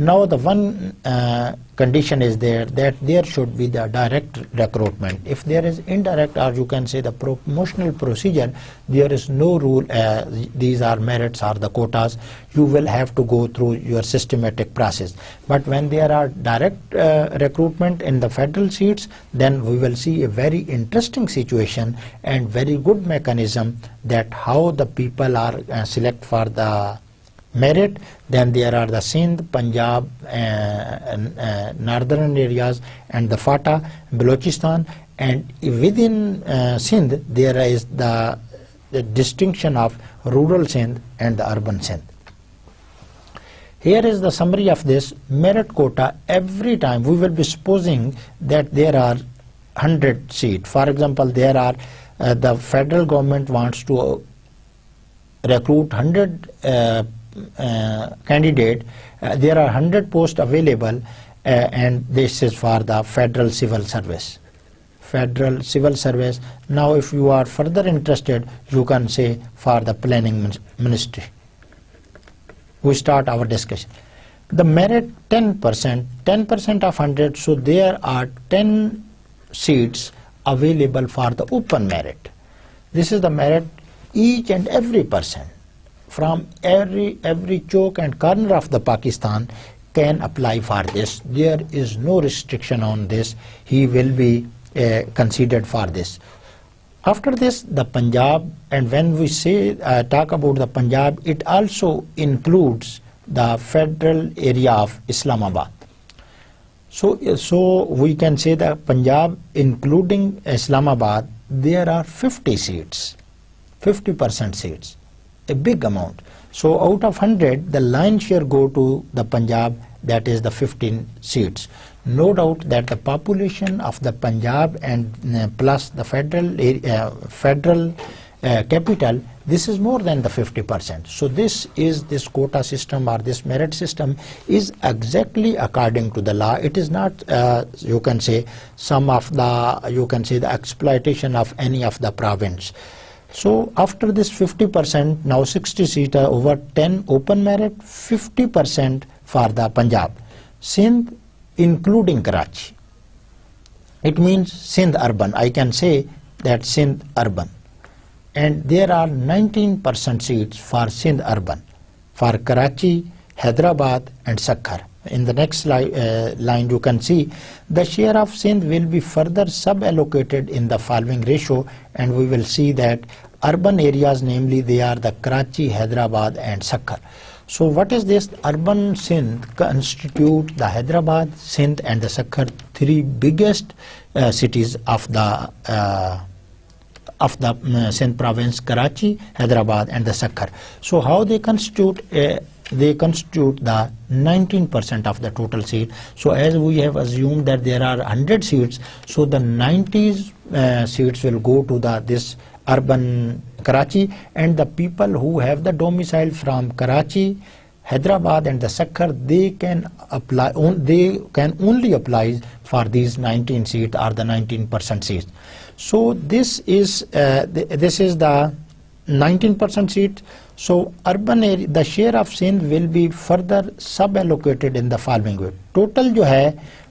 Now the one uh, condition is there that there should be the direct recruitment. If there is indirect or you can say the promotional procedure, there is no rule, uh, these are merits or the quotas, you will have to go through your systematic process. But when there are direct uh, recruitment in the federal seats, then we will see a very interesting situation and very good mechanism that how the people are uh, select for the merit. Then there are the Sindh, Punjab, uh, uh, northern areas and the FATA, Balochistan and within uh, Sindh there is the, the distinction of rural Sindh and the urban Sindh. Here is the summary of this merit quota. Every time we will be supposing that there are 100 seats. For example, there are the federal government wants to recruit 100 uh, uh, candidate, uh, there are 100 posts available uh, and this is for the federal civil service. Federal civil service. Now if you are further interested, you can say for the planning ministry. We start our discussion. The merit 10%, 10% of 100, so there are 10 seats available for the open merit. This is the merit each and every person from every every choke and corner of the Pakistan can apply for this. There is no restriction on this. He will be uh, considered for this. After this, the Punjab, and when we say uh, talk about the Punjab, it also includes the federal area of Islamabad. So, so we can say that Punjab, including Islamabad, there are 50 seats, 50% seats a big amount. So out of 100, the lion share go to the Punjab, that is the 15 seats. No doubt that the population of the Punjab and uh, plus the federal uh, federal uh, capital, this is more than the 50%. So this is this quota system or this merit system is exactly according to the law. It is not, uh, you can say, some of the, you can say the exploitation of any of the province. So after this 50%, now 60 seats are over 10 open merit, 50% for the Punjab. Sindh including Karachi. It means Sindh urban. I can say that Sindh urban and there are 19% seats for Sindh urban, for Karachi, Hyderabad and Sukkur. In the next li uh, line you can see the share of Sindh will be further sub-allocated in the following ratio and we will see that urban areas namely they are the Karachi, Hyderabad and Sukkur. So what is this? Urban Sindh constitute the Hyderabad, Sindh and the Sukkur three biggest uh, cities of the uh, of the uh, Sindh province, Karachi, Hyderabad and the Sukkur. So how they constitute uh, they constitute the 19% of the total seat. So as we have assumed that there are 100 seats, so the 90 uh, seats will go to the this urban Karachi and the people who have the domicile from Karachi, Hyderabad and the Sukkur, they can apply, they can only apply for these 19 seats or the 19% seats. So this is uh, th this is the 19% seat. So urban area, the share of Sindh will be further sub-allocated in the following way. Total जो है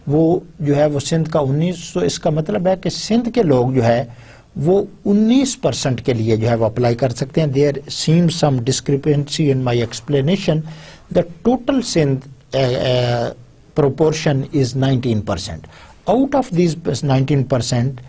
वो जो है वो सिंध का 19 so इसका मतलब है कि सिंध के लोग जो है वो 19 परसेंट के लिए जो है वो अप्लाई कर सकते हैं there seem some discrepancy in my explanation the total Sindh proportion is 19 percent out of these 19 percent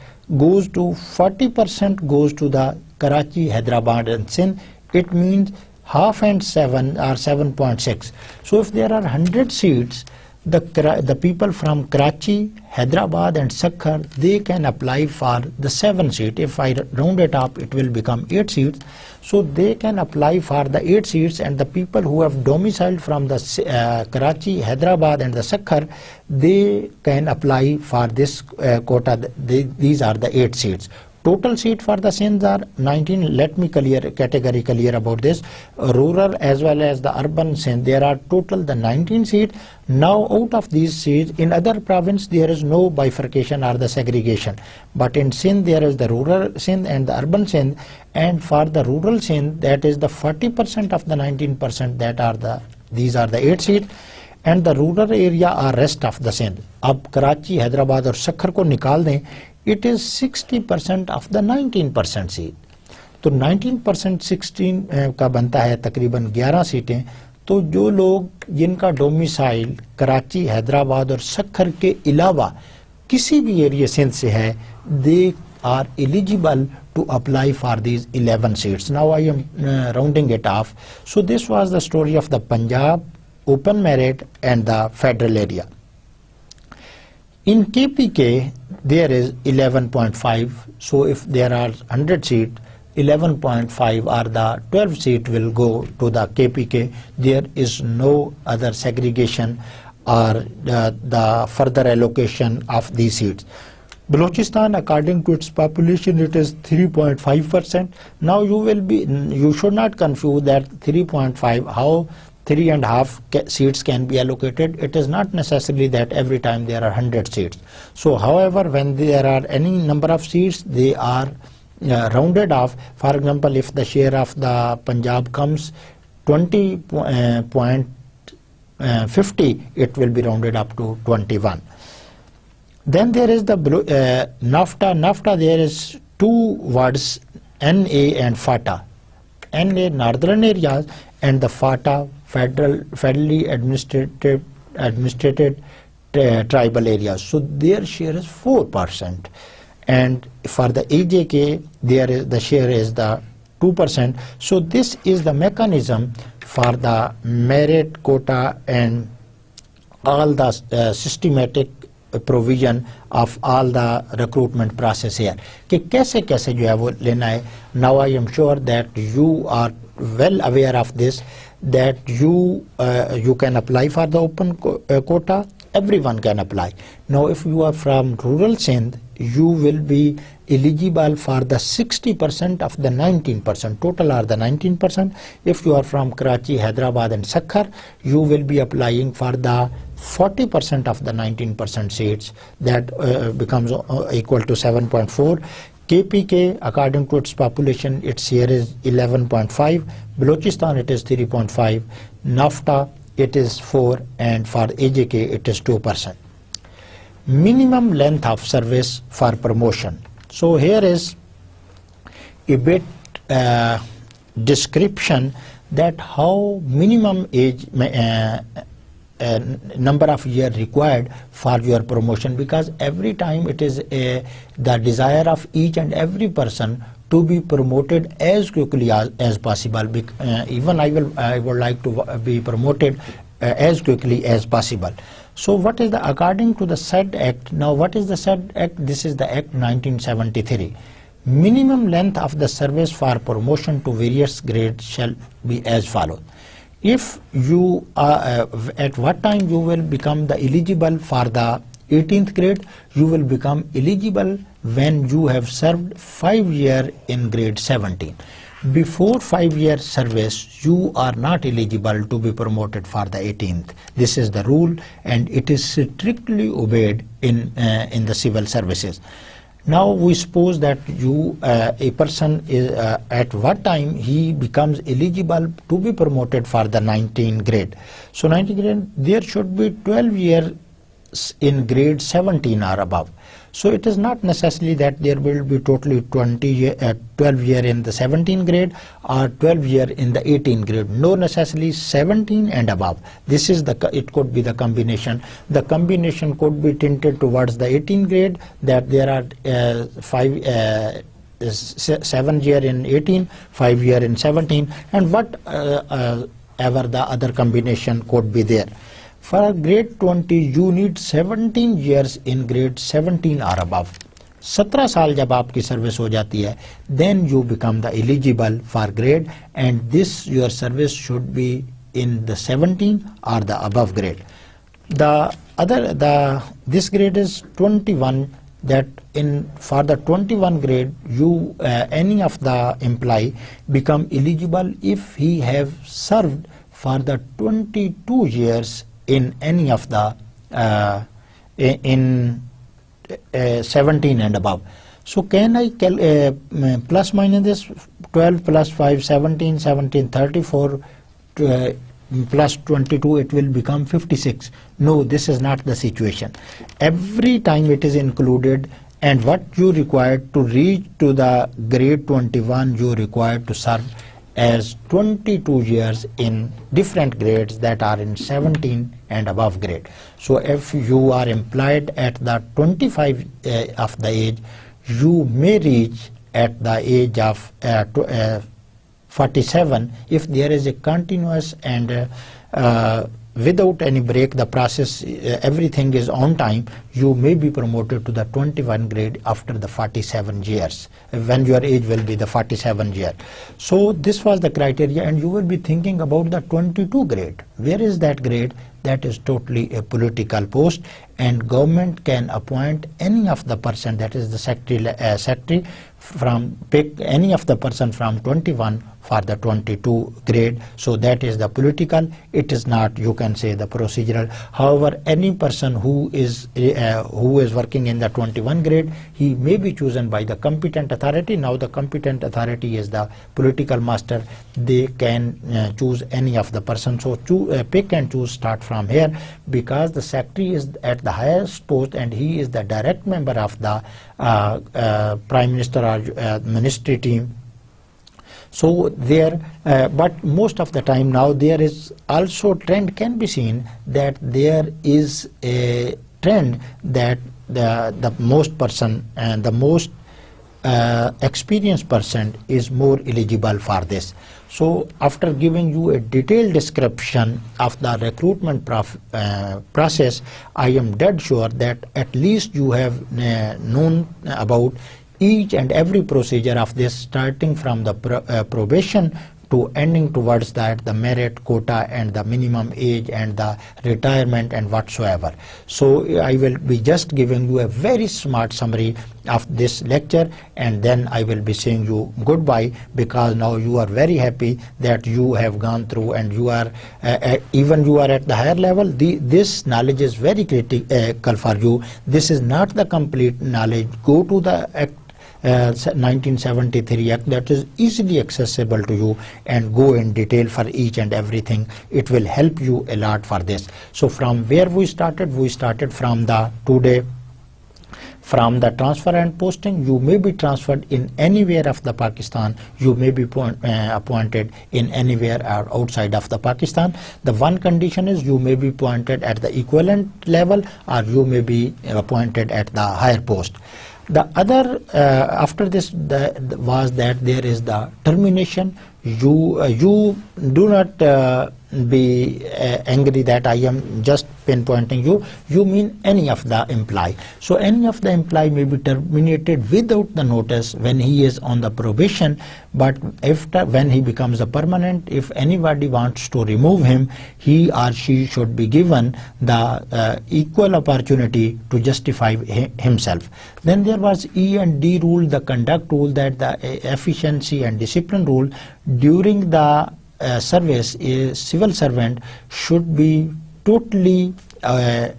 goes to 40% goes to the Karachi, Hyderabad and Sindh. It means half and 7 are 7.6. So if there are 100 seats, the, the people from Karachi, Hyderabad and Sukkur, they can apply for the 7 seat. If I round it up, it will become 8 seats. So they can apply for the 8 seats and the people who have domiciled from the uh, Karachi, Hyderabad and the Sukkur, they can apply for this uh, quota. They, these are the 8 seats. Total seat for the Sindh are 19. Let me clear category clear about this. Rural as well as the urban Sindh, there are total the 19 seats. Now out of these seats, in other province there is no bifurcation or the segregation. But in Sindh there is the rural Sindh and the urban Sindh. And for the rural Sindh, that is the 40% of the 19% that are the, these are the 8 seats. And the rural area are rest of the Sindh अब कराची हैदराबाद और सखर को निकाल दें it is 60% of the 19% seat. तो 19% percent eh, का बनता है तकरीबन 11 सीटें। तो जो लोग जिनका डोमिसाइल कराची, हैदराबाद और सखर के अलावा किसी भी एरिया सिंध से है they are eligible to apply for these eleven seat now I am rounding it off so this was the story of the Punjab open merit and the federal area in KP के there is 11.5. So if there are 100 seats, 11.5 or the 12 seat will go to the KPK. There is no other segregation or uh, the further allocation of these seats. Balochistan, according to its population, it is 3.5 percent. Now you will be, you should not confuse that 3.5 how three and a half seats can be allocated. It is not necessarily that every time there are 100 seats. So however, when there are any number of seats, they are uh, rounded off. For example, if the share of the Punjab comes 20.50, uh, it will be rounded up to 21. Then there is the uh, NAFTA. NAFTA, there is two words, NA and FATA. NA, northern areas, and the FATA, federal, federally administrated, administrated uh, tribal areas. So their share is 4%. And for the AJK, there is, the share is the 2%. So this is the mechanism for the merit quota and all the uh, systematic provision of all the recruitment process here कि कैसे कैसे जो है वो लेना है now I am sure that you are well aware of this that you uh, you can apply for the open uh, quota everyone can apply now if you are from rural Sindh you will be eligible for the 60% of the 19%. Total are the 19%. If you are from Karachi, Hyderabad and Sukkur, you will be applying for the 40% of the 19% seats that uh, becomes uh, equal to 7.4. KPK, according to its population, its share is 11.5. Balochistan, it is 3.5. NAFTA, it is 4. And for AJK, it is 2%. Minimum length of service for promotion. So here is a bit uh, description that how minimum age uh, uh, number of year required for your promotion because every time it is a, the desire of each and every person to be promoted as quickly as, as possible. Uh, even I will I would like to be promoted uh, as quickly as possible. So what is the according to the said Act? Now what is the said Act? This is the Act 1973. Minimum length of the service for promotion to various grades shall be as follows if you uh, at what time you will become the eligible for the 18th grade you will become eligible when you have served 5 year in grade 17 before 5 year service you are not eligible to be promoted for the 18th this is the rule and it is strictly obeyed in uh, in the civil services now we suppose that you, uh, a person is, uh, at what time he becomes eligible to be promoted for the 19th grade. So 19th grade, there should be 12 years in grade 17 or above. So it is not necessarily that there will be totally 20 uh, 12 year in the 17 grade or 12 year in the 18 grade. No necessarily 17 and above. This is the it could be the combination. The combination could be tinted towards the 18 grade that there are uh, five. Uh, seven year in 18, five year in 17, and what uh, uh, ever the other combination could be there. For grade 20 you need 17 years in grade 17 or above. 17 साल जब आपकी service हो जाती है then you become the eligible for grade and this your service should be in the 17 or the above grade. The other the this grade is 21 that in for the 21 grade you uh, any of the employee become eligible if he have served for the 22 years in any of the uh, in uh, 17 and above. So can I uh, plus minus this 12 plus 5 17 17 34 uh, plus 22 it will become 56 no this is not the situation every time it is included and what you require to reach to the grade 21 you require to serve as 22 years in different grades that are in 17 and above grade. So if you are employed at the 25 uh, of the age, you may reach at the age of uh, uh, 47 if there is a continuous and without any break the process uh, everything is on time you may be promoted to the 21 grade after the 47 years when your age will be the 47 year. So this was the criteria and you will be thinking about the 22 grade. Where is that grade? That is totally a political post and government can appoint any of the person that is the secretary, uh, secretary from pick any of the person from 21 for the 22 grade. So that is the political. It is not you can say the procedural. However any person who is uh, who is working in the 21 grade he may be chosen by the competent authority. Now the competent authority is the political master. They can uh, choose any of the person. So uh, pick and choose start from here. Because the secretary is at the highest post and he is the direct member of the uh, prime minister or ministry team so there, uh, but most of the time now there is also trend can be seen that there is a trend that the the most person and the most uh, experienced person is more eligible for this. So after giving you a detailed description of the recruitment uh, process, I am dead sure that at least you have uh, known about each and every procedure of this starting from the pro uh, probation to ending towards that the merit quota and the minimum age and the retirement and whatsoever. So I will be just giving you a very smart summary of this lecture and then I will be saying you goodbye because now you are very happy that you have gone through and you are uh, uh, even you are at the higher level. The, this knowledge is very critical for you. This is not the complete knowledge. Go to the uh, 1973 Act that is easily accessible to you and go in detail for each and everything. It will help you a lot for this. So from where we started, we started from the today from the transfer and posting you may be transferred in anywhere of the Pakistan you may be point, uh, appointed in anywhere or outside of the Pakistan the one condition is you may be appointed at the equivalent level or you may be appointed at the higher post the other uh, after this the, was that there is the termination you uh, you do not uh, be uh, angry that I am just pinpointing you. You mean any of the employee. So any of the employee may be terminated without the notice when he is on the probation. But after when he becomes a permanent if anybody wants to remove him he or she should be given the uh, equal opportunity to justify himself. Then there was E and D rule the conduct rule that the efficiency and discipline rule during the uh, service, a civil servant should be totally uh,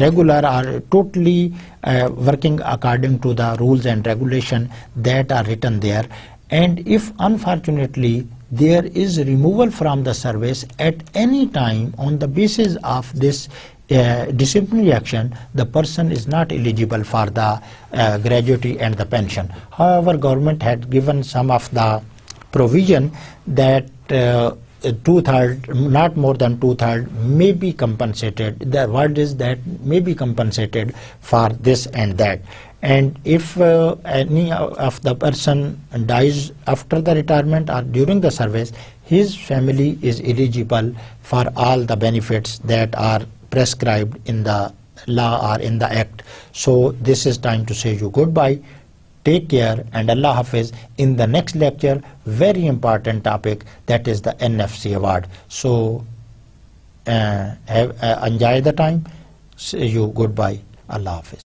regular or totally uh, working according to the rules and regulation that are written there. And if unfortunately there is removal from the service at any time on the basis of this uh, disciplinary action, the person is not eligible for the uh, gratuity and the pension. However, government had given some of the provision that uh, two-third, not more than two-third, may be compensated. The word is that may be compensated for this and that. And if uh, any of the person dies after the retirement or during the service, his family is eligible for all the benefits that are prescribed in the law or in the act. So this is time to say you goodbye. Take care and Allah Hafiz. In the next lecture, very important topic that is the NFC award. So uh, have, uh, enjoy the time. See you goodbye. Allah Hafiz.